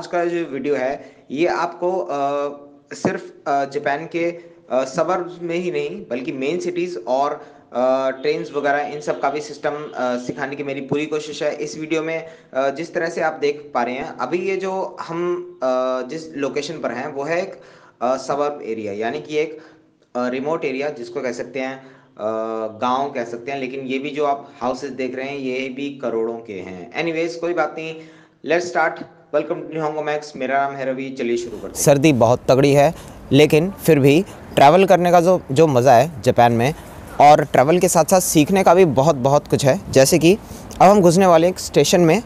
आज का जो वीडियो है ये आपको आ, सिर्फ़ जापान के सबर्ब्स में ही नहीं बल्कि मेन सिटीज़ और ट्रेन वगैरह इन सब का भी सिस्टम सिखाने की मेरी पूरी कोशिश है। इस वीडियो में जिस तरह से आप देख पा रहे हैं अभी ये जो हम जिस लोकेशन पर हैं वो है एक सबर्ब एरिया यानी कि एक रिमोट एरिया जिसको कह सकते हैं गाँव कह सकते हैं लेकिन ये भी जो आप हाउसेस देख रहे हैं ये भी करोड़ों के हैं। एनीवेज कोई बात नहीं let's start welcome to Hongo Max मेरा नाम है रवि। चलिए शुरू करते हैं। सर्दी बहुत तगड़ी है लेकिन फिर भी ट्रैवल करने का जो जो मज़ा है जापान में और ट्रैवल के साथ साथ सीखने का भी बहुत बहुत कुछ है। जैसे कि अब हम घुसने वाले एक स्टेशन में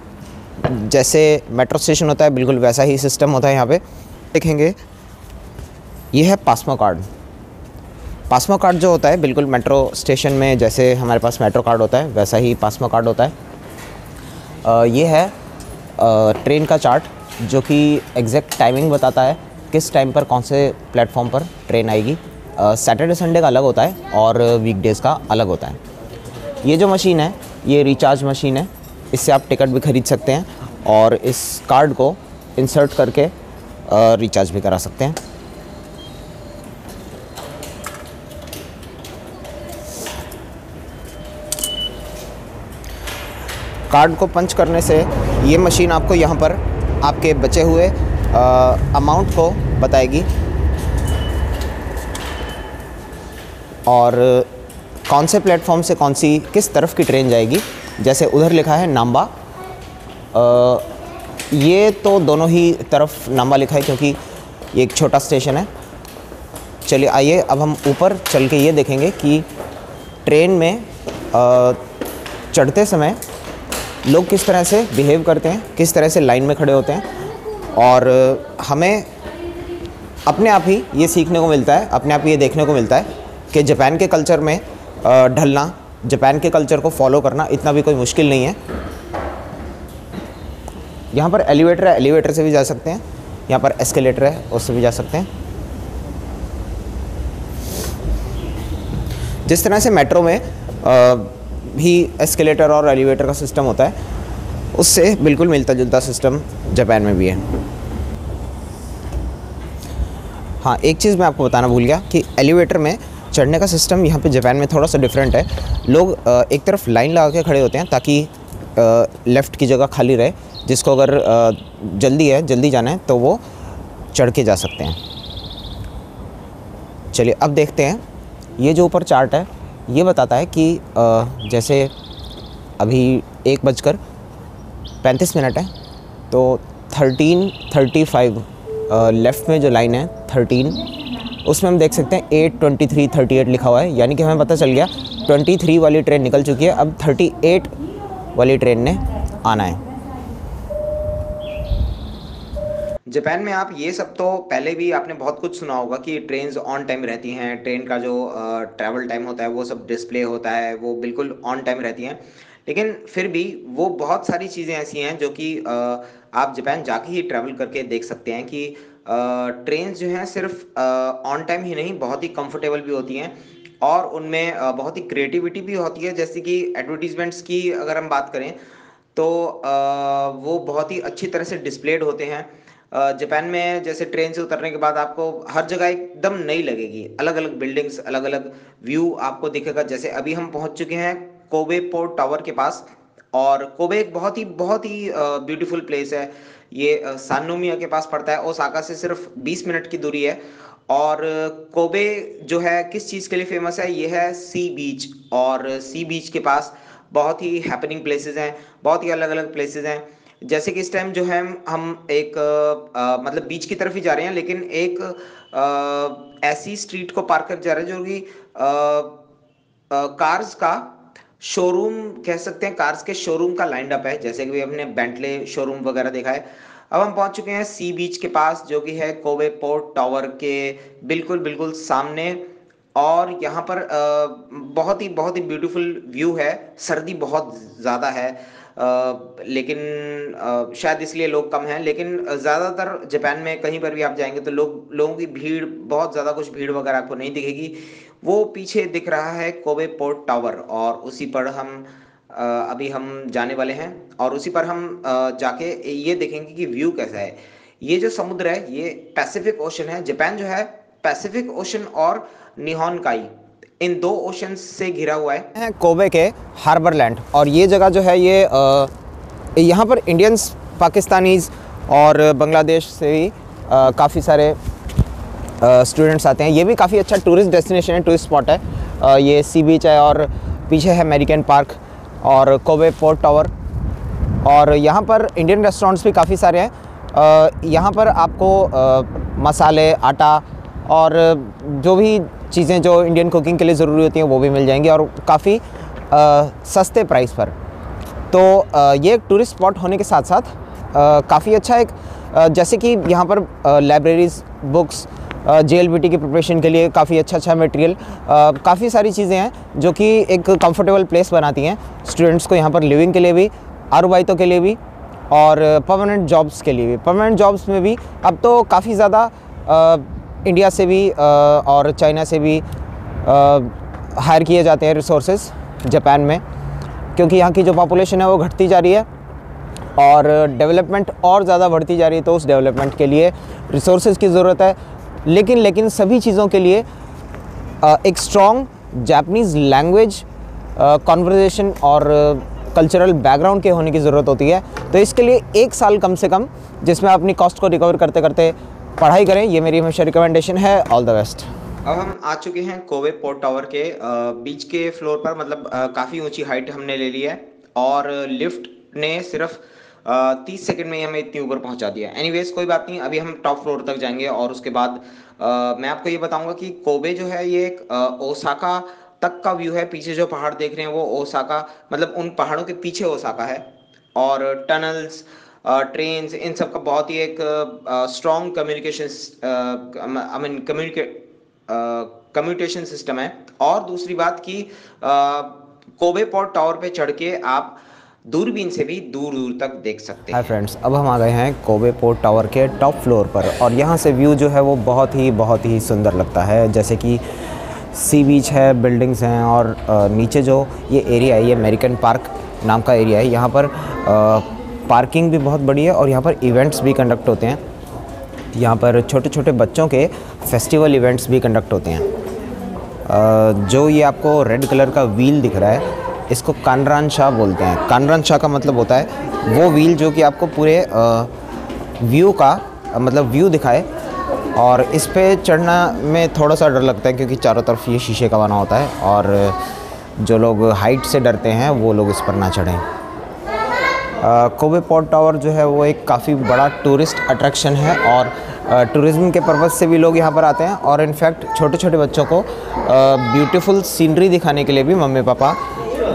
जैसे मेट्रो स्टेशन होता है बिल्कुल वैसा ही सिस्टम होता है यहाँ पे। देखेंगे ये है पासमो कार्ड पासमो कार्ड जो होता है बिल्कुल मेट्रो स्टेशन में जैसे हमारे पास मेट्रो कार्ड होता है वैसा ही पासमो कार्ड होता है। आ, ये है ट्रेन का चार्ट जो कि एग्जैक्ट टाइमिंग बताता है किस टाइम पर कौन से प्लेटफॉर्म पर ट्रेन आएगी। सैटरडे संडे का अलग होता है और वीकडेज़ का अलग होता है। ये जो मशीन है, ये रिचार्ज मशीन है, इससे आप टिकट भी ख़रीद सकते हैं और इस कार्ड को इंसर्ट करके रिचार्ज भी करा सकते हैं। कार्ड को पंच करने से ये मशीन आपको यहाँ पर आपके बचे हुए अमाउंट को बताएगी। और कौन से प्लेटफॉर्म से कौन सी किस तरफ़ की ट्रेन जाएगी? जैसे उधर लिखा है नाम्बा। आ, ये तो दोनों ही तरफ़ नाम्बा लिखा है क्योंकि ये एक छोटा स्टेशन है। चलिए आइए अब हम ऊपर चल के ये देखेंगे कि ट्रेन में चढ़ते समय लोग किस तरह से बिहेव करते हैं, किस तरह से लाइन में खड़े होते हैं और हमें अपने आप ही ये सीखने को मिलता है, अपने आप ही ये देखने को मिलता है कि जापान के कल्चर में ढलना जापान के कल्चर को फॉलो करना इतना भी कोई मुश्किल नहीं है। यहाँ पर एलिवेटर है एलिवेटर से भी जा सकते हैं, यहाँ पर एस्केलेटर है, उससे भी जा सकते हैं। जिस तरह से मेट्रो में भी एस्केलेटर और एलिवेटर का सिस्टम होता है। उससे बिल्कुल मिलता जुलता सिस्टम जापान में भी है। हाँ एक चीज़ मैं आपको बताना भूल गया कि एलिवेटर में चढ़ने का सिस्टम यहाँ पे जापान में थोड़ा सा डिफरेंट है। लोग एक तरफ़ लाइन लगा के खड़े होते हैं ताकि लेफ़्ट की जगह खाली रहे, जिसको अगर जल्दी है, जल्दी जाना है तो वो चढ़ के जा सकते हैं। चलिए, अब देखते हैं। ये जो ऊपर चार्ट है ये बताता है कि जैसे अभी एक बजकर पैंतीस मिनट है तो थर्टीन, थर्टी फाइव लेफ़्ट में जो लाइन है, थर्टीन, उसमें हम देख सकते हैं eight twenty three, thirty eight लिखा हुआ है। यानी कि हमें पता चल गया, ट्वेंटी थ्री वाली ट्रेन निकल चुकी है, अब थर्टी एट वाली ट्रेन ने आना है। जापान में आप ये सब तो पहले भी आपने बहुत कुछ सुना होगा कि ट्रेन ऑन टाइम रहती हैं ट्रेन का जो ट्रैवल टाइम होता है, वो सब डिस्प्ले होता है, वो बिल्कुल ऑन टाइम रहती हैं। लेकिन फिर भी वो बहुत सारी चीज़ें ऐसी हैं जो कि आप जापान जाके ही ट्रैवल करके देख सकते हैं कि ट्रेन जो हैं सिर्फ़ ऑन टाइम ही नहीं, बहुत ही कंफर्टेबल भी होती हैं और उनमें बहुत ही क्रिएटिविटी भी होती है। जैसे कि एडवर्टीजमेंट्स की अगर हम बात करें तो वो बहुत ही अच्छी तरह से डिस्प्लेड होते हैं। जापान में जैसे ट्रेन से उतरने के बाद आपको हर जगह एकदम नई लगेगी। अलग अलग बिल्डिंग्स अलग अलग व्यू आपको दिखेगा। जैसे अभी हम पहुँच चुके हैं कोबे पोर्ट टावर के पास और कोबे एक बहुत ही बहुत ही ब्यूटीफुल प्लेस है। ये सानोमिया के पास पड़ता है। ओसाका से सिर्फ़ 20 मिनट की दूरी है और कोबे जो है किस चीज़ के लिए फ़ेमस है? ये है सी बीच और सी बीच के पास बहुत ही हैपनिंग प्लेसेस हैं बहुत ही अलग अलग प्लेसेस हैं। जैसे कि इस टाइम जो है हम एक आ, मतलब बीच की तरफ़ ही जा रहे हैं लेकिन एक आ, ऐसी स्ट्रीट को पार कर जा रहे हैं जो कि कार्स का शोरूम कह सकते हैं कार्स के शोरूम का लाइंड अप है। जैसे कि हमने बेंटले शोरूम वगैरह देखा है। अब हम पहुँच चुके हैं सी बीच के पास जो कि है कोवे पोर्ट टावर के बिल्कुल बिल्कुल सामने। और यहाँ पर बहुत ही बहुत ही ब्यूटीफुल व्यू है। सर्दी बहुत ज़्यादा है लेकिन शायद इसलिए लोग कम हैं। लेकिन ज़्यादातर जापान में कहीं पर भी आप जाएँगे तो लोग, लोगों की भीड़, बहुत ज़्यादा कुछ भीड़ वगैरह आपको नहीं दिखेगी। वो पीछे दिख रहा है कोबे पोर्ट टावर और उसी पर हम अभी हम जाने वाले हैं और उसी पर हम जाके ये देखेंगे कि व्यू कैसा है। ये जो समुद्र है, ये पैसिफिक ओशन है। जापान जो है पैसिफिक ओशन और निहॉनकाई इन दो ओशन से घिरा हुआ है। कोबे के हार्बर लैंड और ये जगह जो है ये यहाँ पर इंडियंस पाकिस्तानीज़ और बांग्लादेश से भी काफ़ी सारे स्टूडेंट्स आते हैं। ये भी काफ़ी अच्छा टूरिस्ट डेस्टिनेशन है टूरिस्ट स्पॉट है। अ, ये सी बीच है और पीछे है अमेरिकन पार्क और कोबे पोर्ट टावर और यहाँ पर इंडियन रेस्टोरेंट्स भी काफ़ी सारे हैं। यहाँ पर आपको अ, मसाले आटा और जो भी चीज़ें जो इंडियन कुकिंग के लिए ज़रूरी होती हैं, वो भी मिल जाएँगी और काफ़ी सस्ते प्राइस पर। तो ये एक टूरिस्ट स्पॉट होने के साथ साथ काफ़ी अच्छा एक जैसे कि यहाँ पर लाइब्रेरीज बुक्स जे एल की प्रिपरेशन के लिए काफ़ी अच्छा अच्छा मटेरियल काफ़ी सारी चीज़ें हैं जो कि एक कंफर्टेबल प्लेस बनाती हैं स्टूडेंट्स को यहाँ पर लिविंग के लिए भी, आरुबाइतों के लिए भी और परमानेंट जॉब्स के लिए भी। परमानेंट जॉब्स में भी अब तो काफ़ी ज़्यादा इंडिया से भी और चाइना से भी हायर किए जाते हैं रिसोर्सेज जापान में, क्योंकि यहाँ की जो पॉपुलेशन है वो घटती जा रही है और डेवलपमेंट और ज़्यादा बढ़ती जा रही है तो उस डेवलपमेंट के लिए रिसोर्सेज की ज़रूरत है। लेकिन लेकिन सभी चीज़ों के लिए एक स्ट्रॉन्ग जापनीज़ लैंग्वेज कॉन्वर्जेशन और कल्चरल बैकग्राउंड के होने की ज़रूरत होती है। तो इसके लिए एक साल कम से कम, जिसमें अपनी कॉस्ट को रिकवर करते करते पढ़ाई करें ये मेरी हमेशा रिकमेंडेशन है ऑल द बेस्ट अब हम आ चुके हैं कोवे पोर्ट टावर के बीच के फ्लोर पर मतलब काफ़ी ऊँची हाइट हमने ले ली है और लिफ्ट ने सिर्फ़ तीस सेकंड में ही हमें इतनी ऊपर पहुँचा दिया एनीवेज कोई बात नहीं अभी हम टॉप फ्लोर तक जाएँगे और उसके बाद अ, मैं आपको ये बताऊँगा कि कोबे जो है ये एक ओसाका तक का व्यू है पीछे जो पहाड़ देख रहे हैं वो ओसाका मतलब उन पहाड़ों के पीछे ओसाका है और टनल्स ट्रेन्स इन सब का बहुत ही एक strong communication I mean communicate commutation system है। और दूसरी बात कि कोबे पॉट टावर पे चढ़ के आप दूरबीन से भी दूर दूर तक देख सकते हैं। फ्रेंड्स अब हम आ गए हैं कोबे पोर्ट टावर के टॉप फ्लोर पर और यहाँ से व्यू जो है वो बहुत ही बहुत ही सुंदर लगता है। जैसे कि सी बीच है बिल्डिंग्स हैं और नीचे जो ये एरिया है ये अमेरिकन पार्क नाम का एरिया है। यहाँ पर पार्किंग भी बहुत बड़ी है और यहाँ पर इवेंट्स भी कंडक्ट होते हैं। यहाँ पर छोटे छोटे बच्चों के फेस्टिवल इवेंट्स भी कंडक्ट होते हैं। जो ये आपको रेड कलर का व्हील दिख रहा है, इसको कानरान शाह बोलते हैं। कानरान शाह का मतलब होता है, वो व्हील जो कि आपको पूरे व्यू का मतलब व्यू दिखाए और इस पर चढ़ना में थोड़ा सा डर लगता है क्योंकि चारों तरफ़ ये शीशे का बना होता है और जो लोग हाइट से डरते हैं, वो लोग इस पर ना चढ़ें। कोबे पॉट टावर जो है वो एक काफ़ी बड़ा टूरिस्ट अट्रैक्शन है और टूरिज़्म के पर्पज़ से भी लोग यहाँ पर आते हैं और इनफैक्ट छोटे छोटे बच्चों को ब्यूटीफुल सीनरी दिखाने के लिए भी मम्मी पापा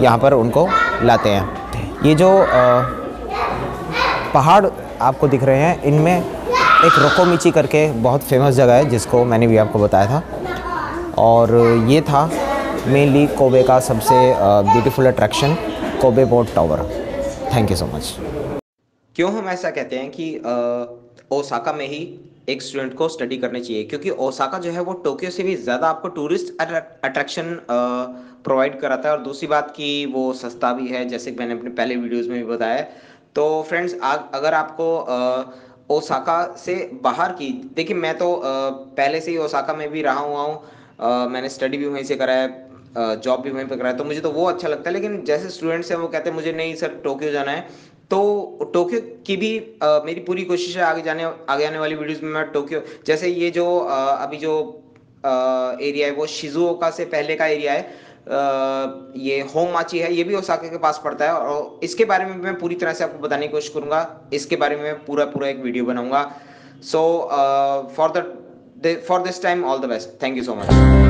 यहाँ पर उनको लाते हैं। ये जो पहाड़ आपको दिख रहे हैं, इनमें एक रोकोमिची करके बहुत फ़ेमस जगह है जिसको मैंने भी आपको बताया था। और ये था मेनली कोबे का सबसे beautiful attraction Kobe boat tower. Thank you so much क्यों हम ऐसा कहते हैं कि ओसाका में ही एक स्टूडेंट को स्टडी करनी चाहिए? क्योंकि ओसाका जो है वो टोक्यो से भी ज़्यादा आपको टूरिस्ट अट्रैक्शन प्रोवाइड कराता है। और दूसरी बात कि वो सस्ता भी है, जैसे मैंने अपने पहले वीडियोस में भी बताया। तो फ्रेंड्स अगर आपको ओसाका से बाहर की, देखिए मैं तो पहले से ही ओसाका में भी रहा हुआ हूँ। मैंने स्टडी भी वहीं से करा है। जॉब भी वहीं पर करा है तो मुझे तो वो अच्छा लगता है लेकिन जैसे स्टूडेंट्स हैं वो कहते हैं मुझे नहीं सर टोक्यो जाना है। तो टोक्यो की भी अ, मेरी पूरी कोशिश है आगे जाने आगे आने वाली वीडियोस में मैं टोक्यो जैसे ये जो अ, अभी जो आ, एरिया है वो शिजुओका से पहले का एरिया है अ, ये होम माची है ये भी ओसाका के पास पड़ता है और इसके बारे में मैं पूरी तरह से आपको बताने की कोशिश करूँगा। इसके बारे में मैं पूरा पूरा एक वीडियो बनाऊँगा। So for the for this time all the best thank you so much